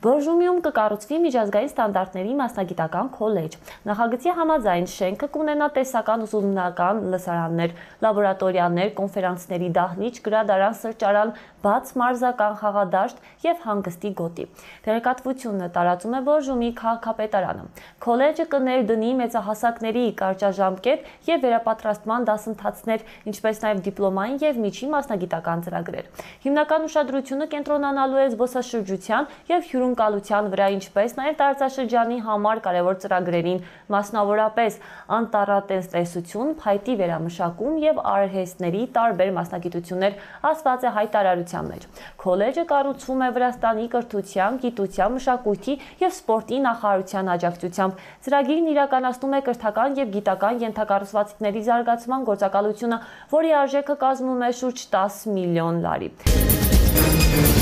Բորժումիում կկառուցվի միջազգային ստանդարտների մասնագիտական քոլեջ։ Նախագծի համաձայն շենքը կունենա տեսական ուսումնական լսարաններ, լաբորատորիաներ, կոնֆերանսների դահլիճ, գրադարան, սրճարան, բաց մարզական խաղադաշտ եւ հանգստի գոտի։ Տեղեկատվությունը տարածում է Բորժումի քաղաքապետարանը։ Քոլեջը կներդնի մեծահասակների կարճաժամկետ եւ վերապատրաստման դասընթացներ, ինչպես նաեւ դիպլոմային եւ միջին մասնագիտական ծրագրեր։ Հիմնական ուշադրությունը կենտրոնանալու է զբոսաշրջության եւ հյուրընկալության հյուրընկալության վրա, ինչպես նաև տարածաշրջանի համար կարևոր ծրագրերին, մասնավորապես անտառատեսություն, փայտի վերամշակում եւ արհեստների տարբեր մասնագիտություններ, ասված է հայտարարության մեջ։ Քոլեջը կառուցվում է Վրաստանի կրթության, գիտության, մշակույթի եւ սպորտի նախարարության աջակցությամբ։ Ծրագիրն իրականացնում է կրթական եւ գիտական ենթակառուցվածքների զարգացման գործակալությունը, որի արժեքը կազմում է շուրջ 10 միլիոն լարի։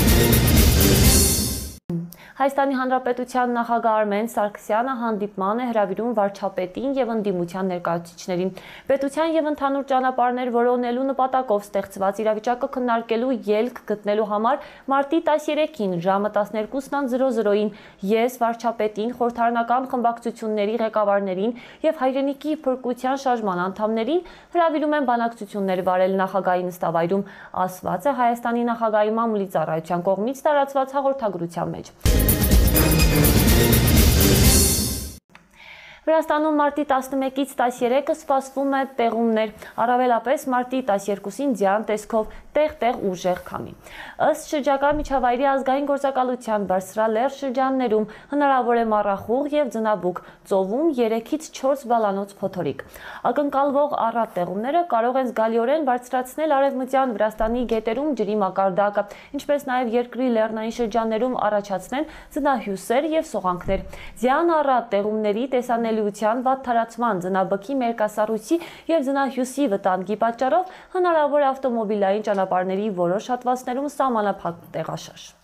Հայաստանի Հանրապետության նախագահ Արմեն Սարգսյանը հանդիպման է հրավիրում վարչապետին եւ ընդդիմության ներկայացուցիչներին։ Պետության եւ ընդհանուր ճանապարհներ որոնելու նպատակով ստեղծված իրավիճակը քննարկելու ելք գտնելու համար մարտի 13-ին ժամը 12:00-ին ես վարչապետին, խորհրդարանական խմբակցությունների ղեկավարներին եւ հայրենիքի փրկության շարժման անդամներին հրավիրում են բանակցություններ վարել նախագահի նստավայրում, ասված է Հայաստանի նախագահի մամուլի ծառայության կողմից տարածված հաղորդագրության մեջ։ Վրաստանում մարտի 11-ից 13-ը սպասվում է տեղումներ, առավելապես մարտի 12-ին ձյան տեսքով տեղ-տեղ ուժեղ քամի։ Ըստ շրջակա միջավայրի ազգային գործակալության բարձրալեռ շրջաններում հնարավոր է մառախուղ եւ ձնաբուկ, ծովում 3-ից 4 բալանոց փոթորիկ։ Ակնկալվող առատ տեղումները կարող են զգալիորեն բարձրացնել արևմտյան Վրաստանի գետերում ջրի մակարդակը, ինչպես նաեւ երկրի լեռնային շրջաններում առաջացնեն ձնահյուսեր եւ սողանքներ։ Ձյան առատ տեղումների տեսանելիության վատ թարացման, ձնաբքի մերկասառույցի եւ ձնահյուսի վտանգի պատճառով հնարավոր է ավտոմոբիլային ճանապարհների որոշ հատվածներում սահմանափակ տեղաշարժ։